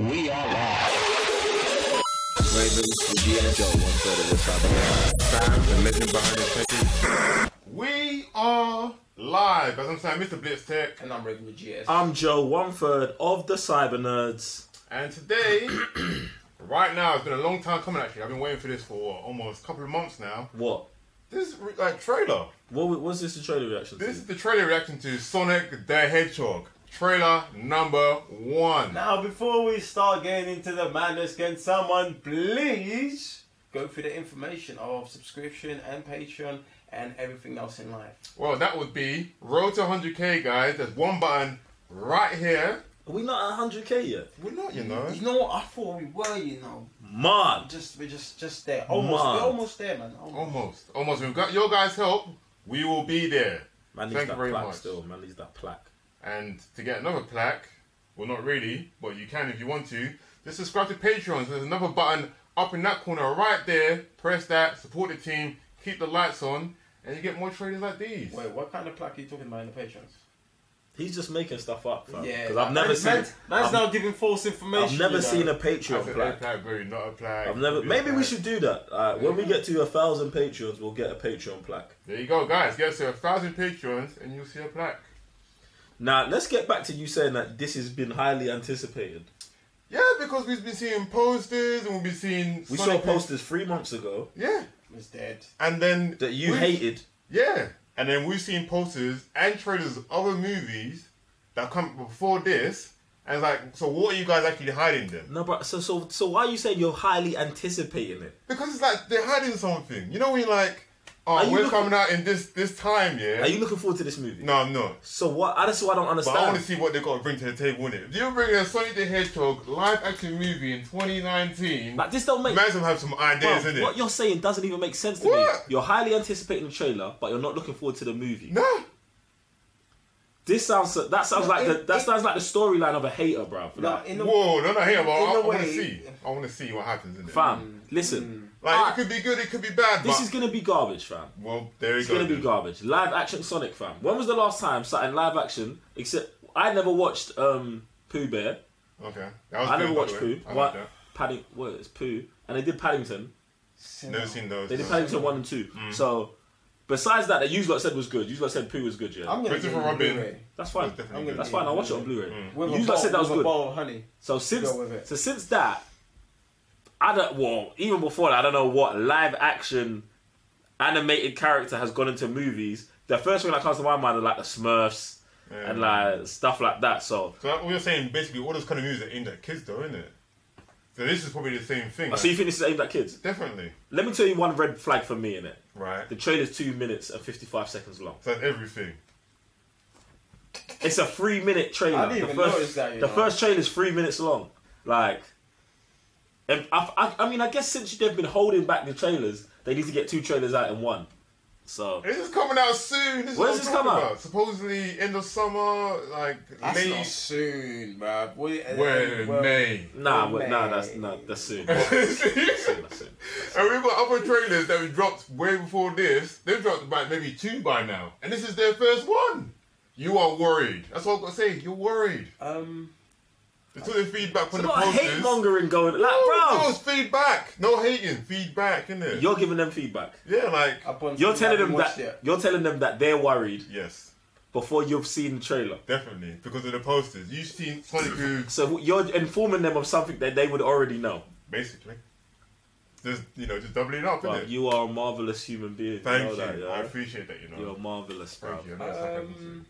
We are live. Ravens, G and Joe, one third of the side. Sam, the legend behind the curtain. We are live. As I'm saying, Mr. Blitz Tech. And I'm Raven GS. I'm Joe, one third of the Cyber Nerds. And today, right now, it's been a long time coming actually. I've been waiting for this for what, almost a couple of months now. What? This like trailer. What was this the trailer reaction to? This is the trailer reaction to Sonic the Hedgehog. Trailer number one. Now, before we start getting into the madness, can someone please go through the information of subscription and Patreon and everything else in life? Well, that would be Road to 100k, guys. There's one button right here. Are we not at 100k yet? We're not, you know. You know what? I thought we were, you know. Man! Just we're just just there. Almost. Man. We're almost there, man. Almost. Almost, almost. We've got your guys' help. We will be there. Man needs Thank you that very plaque much. still. Man needs that plaque. And to get another plaque, well, not really, but you can if you want to, just subscribe to Patreon. So there's another button up in that corner right there. Press that, support the team, keep the lights on, and you get more trailers like these. Wait, what kind of plaque are you talking about in the patrons? He's just making stuff up, fam. Yeah, Because I've never man's, seen. man's, man's I've, now giving false information. I've never you know. seen a Patreon a plaque. plaque, bro, not a plaque. I've never. Could be Maybe we should do that. Uh, when we get to a thousand Patreons, we'll get a Patreon plaque. There you go, guys. Get us to a thousand Patreons, and you'll see a plaque. Now let's get back to you saying that this has been highly anticipated. Yeah, because we've been seeing posters, and we've been seeing. We Sonic saw posters three months ago Yeah, It's dead. and then that you hated. Yeah, and then we've seen posters and trailers of other movies that come before this, and it's like, so what are you guys actually hiding then? No, but so so so why are you saying you're highly anticipating it? Because it's like they're hiding something. You know when you're like, Are oh, you we're looking- coming out in this this time, yeah. Are you looking forward to this movie? no, I'm not. So what? That's what I don't understand. But. I want to see what they've got to bring to the table in it. If you're bringing a Sonic the Hedgehog live action movie in 2019, like this don't make. might as well have some ideas Bro, in it. what you're saying doesn't even make sense to me. What? You're highly anticipating the trailer, but you're not looking forward to the movie. No, This sounds that sounds like the that it- sounds like the storyline of a hater, bro. No, Like, in the whoa, no, no, here, bro. I, in I a want to see. I want to see what happens in it. fam, listen. Like Ah, it could be good, it could be bad. this but, is gonna be garbage, fam. well, there you It's go. gonna be garbage. Live action Sonic, fam. When was the last time sat in live action? Except I never watched um Pooh Bear. Okay, that was I good, never watched. Pooh. What? like that. Padding. What is Pooh? And they did Paddington. Never seen those. They did. Paddington one and two. So besides that, that you lot said was good. You lot said Pooh was good. Yeah, I'm gonna Christopher get it on Robin. Blu-ray. that's fine. That's I'm gonna That's get fine. I'll watch it on on Blu-ray. Mm. With You a lot bowl- said that was with a good. bowl of honey. So since Go with it. so since that, I don't. Well, even before that, I don't know what live action animated character has gone into movies. The first thing that comes to my mind are like the Smurfs and like stuff like that. So, So what you're saying, basically, all those kind of movies are aimed at kids, though, isn't it? So this is probably the same thing. Oh, so you think this is aimed at kids? definitely Let me tell you one red flag for me in it. right. The trailer's two minutes and fifty-five seconds long. So everything. It's a three-minute trailer. I didn't the even first, notice that, you the know. first trailer's three minutes long. Like, I, I, I mean, I guess since they've been holding back the trailers, they need to get two trailers out in one. So This is coming out soon. This is When what does I'm this come talking out? about. Supposedly end of summer, like That's late. not soon, bruv. We- Where well, May. nah, Oh, wait, nah, man. that's nah, that's soon. That's soon, that's soon. And we've got other trailers that we dropped way before this. They've dropped about maybe two by now, and this is their first one. You are worried. That's all I've got to say. You're worried. Um, They took the feedback from There's the lot of posters. hate mongering going. Like, No, no, bro, it's feedback. No hating. Feedback, innit? you're giving them feedback. yeah, like You're telling them that it. you're telling them that they're worried yes, before you've seen the trailer. definitely because of the posters. You've seen Sonic Who, So you're informing them of something that they would already know. basically. Just you know, just doubling up, But innit? you are a marvelous human being. Thank know you. that, yeah? I appreciate that. You know. You're marvelous, bro. Thank you.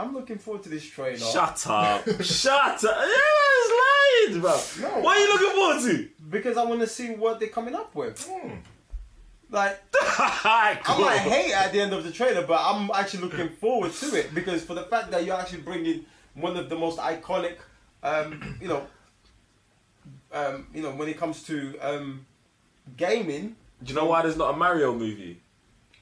I know it's sarcasm. I'm looking forward to this trailer. Shut up. Shut up. Yeah, it's lying, bro. No, what are you looking forward to? Because I want to see what they're coming up with. Hmm. Like, I I might hate at the end of the trailer, but I'm actually looking forward to it because for the fact that you're actually bringing one of the most iconic, um, you know, um, you know, when it comes to um, gaming. Do you know why there's not a Mario movie?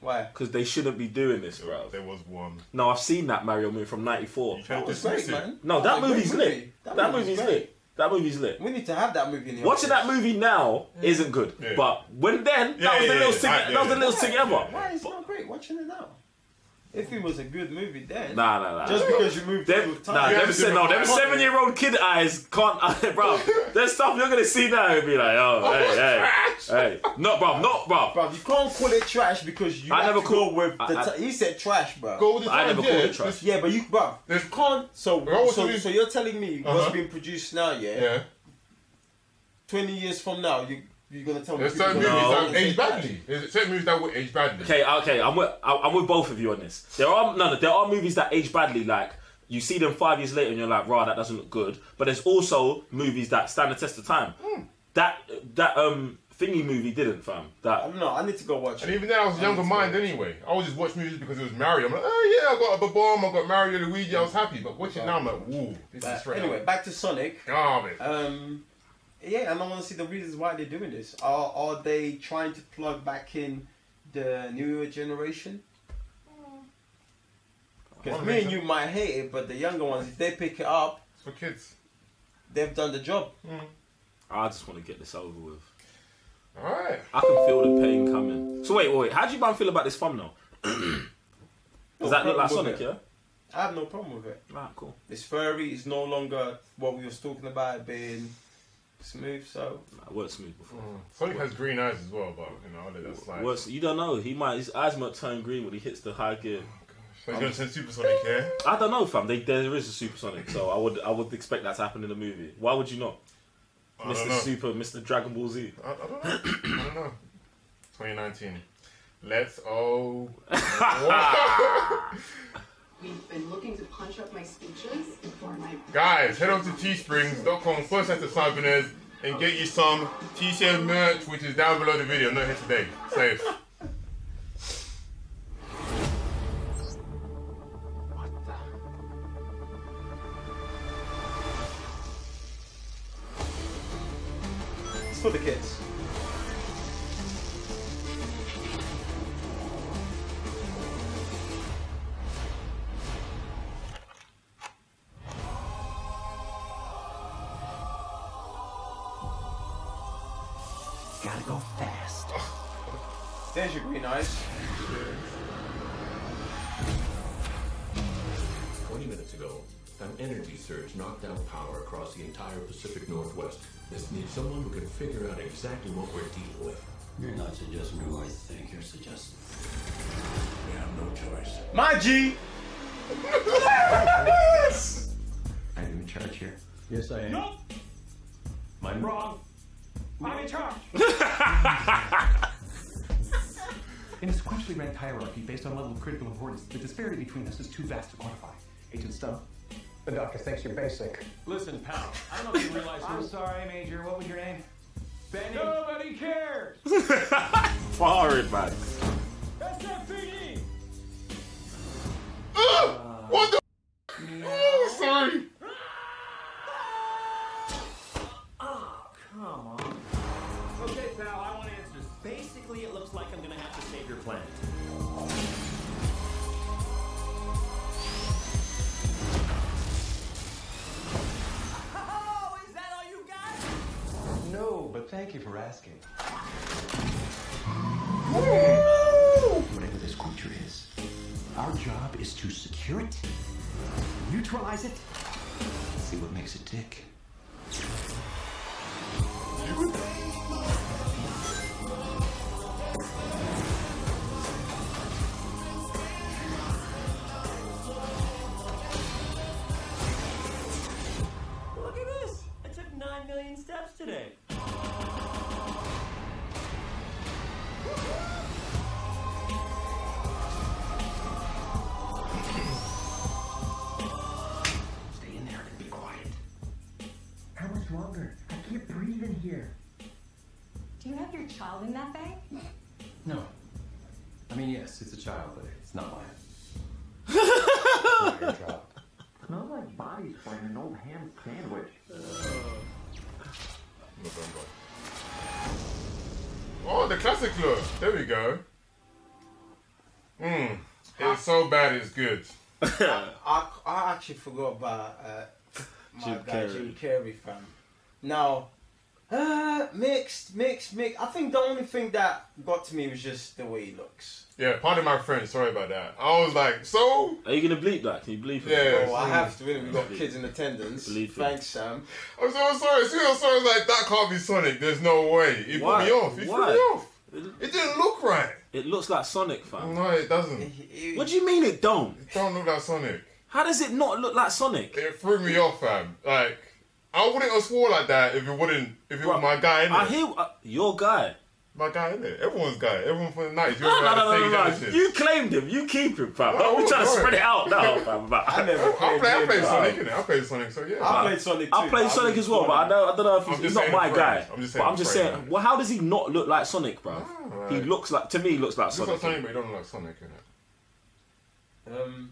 Why? Because they shouldn't be doing this, bro. There was one. No, I've seen that Mario movie from '94. You can't That was great, man. No, that was movie's great lit. movie. That, movie's movie's great. lit. That movie's lit. We need to have that movie in the Watching that movie now isn't good, Yeah. but when then Yeah, that was yeah, the little yeah. thing. Yeah, That was the little thing ever. Why is it not great watching it now? If it was a good movie, then Nah, nah, nah. just because you moved Them, with nah, time, Yeah, them, se- no, them different. seven-year-old kid eyes can't, bro. There's stuff you're gonna see now and be like, oh, hey, hey, hey, not, bro, not, bro. Bro, you can't call it trash because you I have never to call- with. I- I- ti- he said trash, bro. Go with the I never yeah. called it trash. Yeah, but you, bro, you can't. So, Bro, so, do so you're telling me Uh-huh. what's being produced now, yeah? Yeah. Twenty years from now, you you're gonna tell me. There's people certain movies No. that age badly. There's certain movies that will age badly. Okay, okay, I'm with, I- I'm with both of you on this. There are no, no, there are movies that age badly. Like you see them five years later and you're like, "Raw, that doesn't look good." But there's also movies that stand the test of time. That that um thingy movie didn't, fam. I That don't know. I need to go watch And it. even then, I was a younger mind anyway. I would just watch movies because it was Mario. I'm like, oh yeah, I got a bomb, I got Mario Luigi, I was happy. But watching now, I'm like, whoa, this is But straight anyway, up back to Sonic. garbage. Um, yeah, and I want to see the reasons why they're doing this. Are are they trying to plug back in the newer generation? Hmm. Because me and you might hate it, but the younger ones, if they pick it up, It's for kids. they've done the job. Hmm. I just want to get this over with. All right. I can feel the pain coming. So wait, wait, how do you man feel about this thumbnail? Does No that look like Sonic? it. Yeah. I have no problem with it. Right, cool. It's furry. It's no longer what we was talking about being smooth. So Nah, worked smooth before. Mm. Sonic has green eyes as well, but you know, that's like. Works, you don't know. He might his eyes might turn green when he hits the high gear. Oh, so he's gonna send Supersonic here. I don't know, fam. They, there is a supersonic, so I would I would expect that to happen in the movie. Why would you not, I don't Mr. know. Super, Mr. Dragon Ball Z? I, I don't know. I don't know. 2019. Let's oh. We've been looking to punch up my speeches for my Guys, head on to teesprings.com first set of Cybernerds and get you some t-shirt merch, which is down below the video. Not here today. Safe. Go fast. There's your green eyes. 20 minutes ago, an energy surge knocked out power across the entire Pacific Northwest. This needs someone who can figure out exactly what we're dealing with. You're not suggesting who I think you're suggesting. We have no choice. My G. Are you in charge here? Yes, I am. I'm wrong. I'm in charge. In a sequentially ranked hierarchy based on level of critical importance, the disparity between us is too vast to quantify. Agent Stone? The doctor thinks you're basic. Listen, pal. I don't know if you realize I'm sorry, Major. What was your name? Benny. Nobody cares. Foreign man. Our job is to secure it, neutralize it, see what makes it tick. Have your in that bag? No. I mean, yes, it's a child, but it's not mine. Your job. Smells like bodies playing an old ham sandwich. November. Oh, the classic look. There we go. Mmm. It's so bad, it's good. I, I actually forgot about uh, my Jim guy Carrey. Jim Carrey, fam. Now, Uh, mixed, mixed, mixed. I think the only thing that got to me was just the way he looks. Yeah, pardon my friend. Sorry about that. I was like, so Are you gonna bleep that? Can you bleep it? Yeah. Oh, I have to. Really, we got kids in attendance. Believe it. Thanks, Sam. I'm so sorry. As soon as I saw it, I was like, that can't be Sonic. There's no way. He Why? put me off. He Why? put me off. It didn't look right. It looks like Sonic, fam. No, it doesn't. What do you mean it don't? It don't look like Sonic. How does it not look like Sonic? It threw me off, fam. Like, I wouldn't have swore like that if it wouldn't, if it was my guy in I it. hear uh, your guy. My guy in it. Everyone's guy. Everyone from the night. No, no, no, no, no, no. You claimed him. You keep him, fam. No, Don't be trying to spread it out now, fam. But I never I played play, I him, play Sonic in it. I play Sonic, so yeah. I played Sonic too. I played Sonic as well, but I don't, I don't know if he's, he's not my for guy. I'm just but saying I'm just for saying, friends. well, how does he not look like Sonic, bro? Alright. He looks like to me, he looks like Looks like Sonic. Sonic, but he don't look like Sonic in it. Um,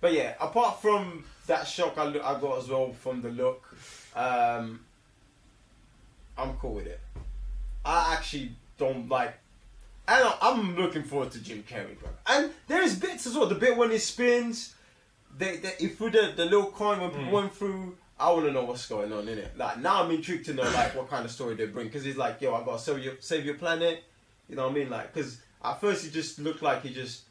but yeah, apart from that shock I, lo- I got as well from the look, um, I'm cool with it. I actually don't like. And I'm looking forward to Jim Carrey, bro. And there's bits as well. The bit when he spins, they, they he threw the, the little coin when people went through. I want to know what's going on in it. Like now, I'm intrigued to know like what kind of story they bring because he's like, yo, I gotta save your save your planet. You know what I mean? Like, because at first he just looked like he just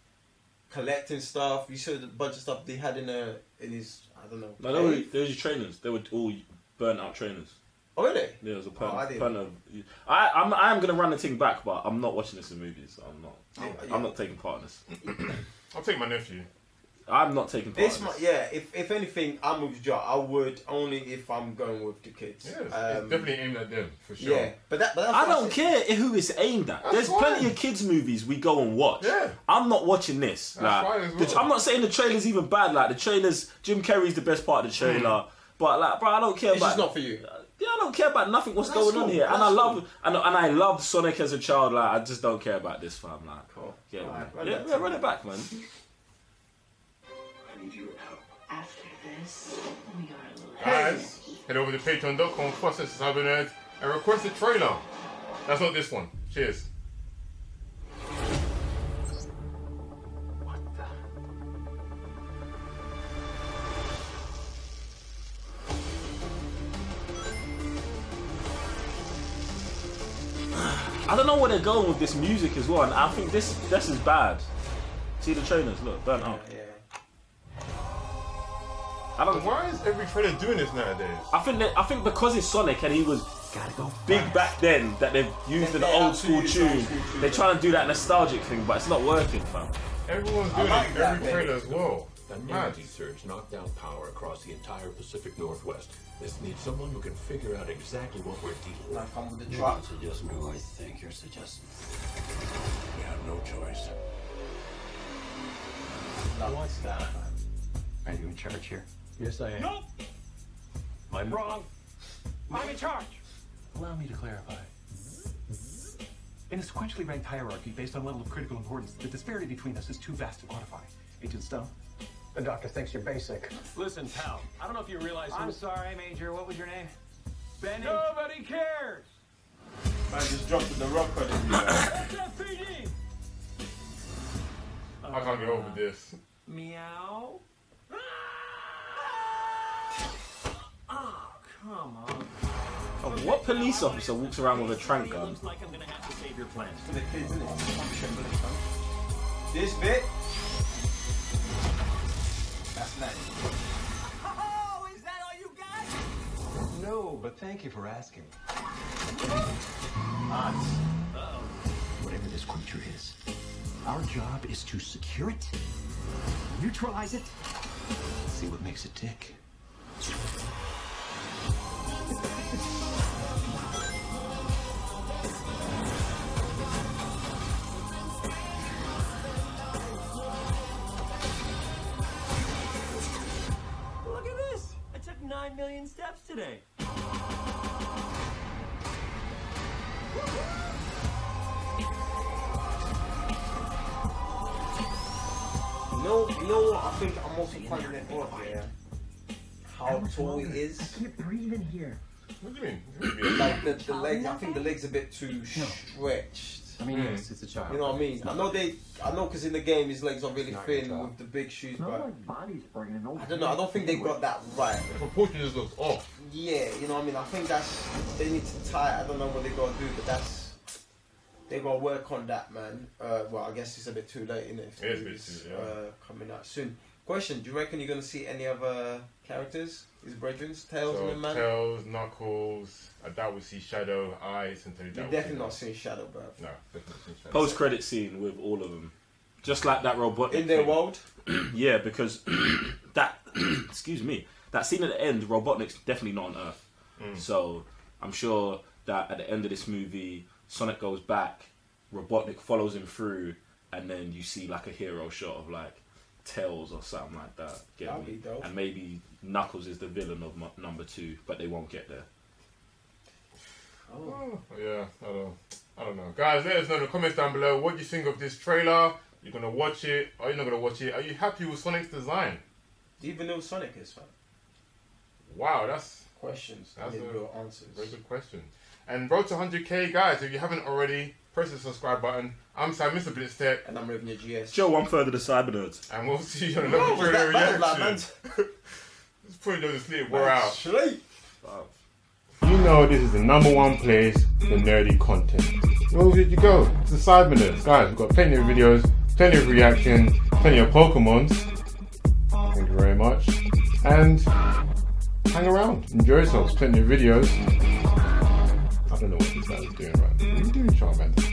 collecting stuff. You saw a bunch of stuff they had in a in his I don't know. No, they were, they were just trainers. They were all burnt out trainers. Oh really? There was a Oh. I didn't- pun of, I, I'm, I'm gonna run the thing back, but I'm not watching this in movies. I'm not. Oh, yeah, I'm yeah. not taking part in this. I'll take my nephew. I'm not taking part This in might, this. yeah. If if anything, I'm with Joe. I would only if I'm going with the kids. Yeah, Um, it's definitely aimed at them for sure. Yeah, but that but that's I don't said. care who it's aimed at. That's There's fine. plenty of kids movies we go and watch. Yeah. I'm not watching this. That's like, fine as the- I'm not saying the trailer's even bad. Like the trailers, Jim Carrey's the best part of the trailer. But like, bro, I don't care It's about. just not for you. Yeah, I don't care about nothing. What's That's going on cool. here? And I love, cool. and, and I loved Sonic as a child. Like, I just don't care about this, fam. Like, Cool. yeah, Alright, man. run yeah, yeah, run it back, man. After this, we are Guys, head over to patreon.com forward slash cybernerds and request a trailer. That's not this one. Cheers. What the I don't know where they're going with this music as well, and I think this this is bad. See the trainers, look, burnt out. Yeah. I don't. Why is every trailer doing this nowadays? I think that I think because it's Sonic and he was Gotta go big fast. back then that they've used They- an they old school use tune. old school tune, They're trying to do that nostalgic thing, but it's not working, fam. Everyone's doing like it in that, every baby. trailer as well. An Mad. energy surge knocked down power across the entire Pacific Northwest. This needs someone who can figure out exactly what we're dealing with. Like I'm with the truck. Suggest what I think you're suggesting? We have no choice. What's that? Are you in charge here? Yes, I am. Nope. I'm Wrong. I'm in charge. Allow me to clarify. In a sequentially ranked hierarchy based on level of critical importance, the disparity between us is too vast to quantify. Agent Stone? The doctor thinks you're basic. Listen, pal. I don't know if you realize. I'm sorry, Major. What was your name? Benny. Nobody cares. I just dropped the rock on it. That's FPD. I can't get over this. Meow. Oh, come on. Oh, what police officer walks around with a trank gun? Looks like I'm gonna have to save your planet. For the kids, isn't it? I'm sure for the fun. This bit. That's nice. Oh, is that all you got? No, but thank you for asking. Ah, Whatever this creature is, our job is to secure it, neutralize it, see what makes it tick. Steps today. No, you know what? I think I'm also finding it odd, yeah. How tall it is. can't breathe in here. What do you mean? Like the, the legs, I think the legs a bit too stretched. I mean, yes, it's a child. You know what I mean? I know they. I know because in the game his legs are really thin with the big shoes, but like bodies burning I don't know. I don't think they got that right. The proportion just looks off. Yeah, you know what I mean. I think that's they need to tie. I don't know what they gotta do, but that's they gotta work on that, man. Uh, well, I guess it's a bit too late, isn't it? If the It is a bit movie's, too- yeah. uh, coming out soon. Question: Do you reckon you're gonna see any other characters? His brethrens, Tails and So them, man. Tails, Knuckles. I doubt we'll see Shadow, Ice, and Tony. You're definitely not seeing Shadow, bro. No, definitely not seeing Shadow. Post credit scene with all of them, just like that robot In their world. yeah, because that excuse me, that scene at the end, Robotnik's definitely not on Earth. Mm. So I'm sure that at the end of this movie, Sonic goes back, Robotnik follows him through, and then you see like a hero shot of like Tails or something like that. Get That'd me? be dope. And maybe Knuckles is the villain of mu- number two, but they won't get there. Oh. oh, yeah, I don't, I don't know. Guys, let us know in the comments down below what you think of this trailer. You're gonna watch it? Are you not gonna watch it? Are you happy with Sonic's design? Do you even know Sonic is, fam? Wow, that's Questions. That's need a real answers. very good question. And road to 100k, guys. If you haven't already, press the subscribe button. I'm Sam, Mr. Blitztech, And I'm Raven GS. Joe, one further the Cyber Nerds. and we'll see you on another was trailer that bad, like, man? Let's put it to sleep. We're out. Sleep. You know this is the number one place for nerdy content. Where did you go? It's the Cybernerds. Guys, we've got plenty of videos, plenty of reactions, plenty of Pokemons. Thank you very much. And hang around. Enjoy yourselves. Plenty of videos. I don't know what this guy is doing right now. What are you doing, Charmander?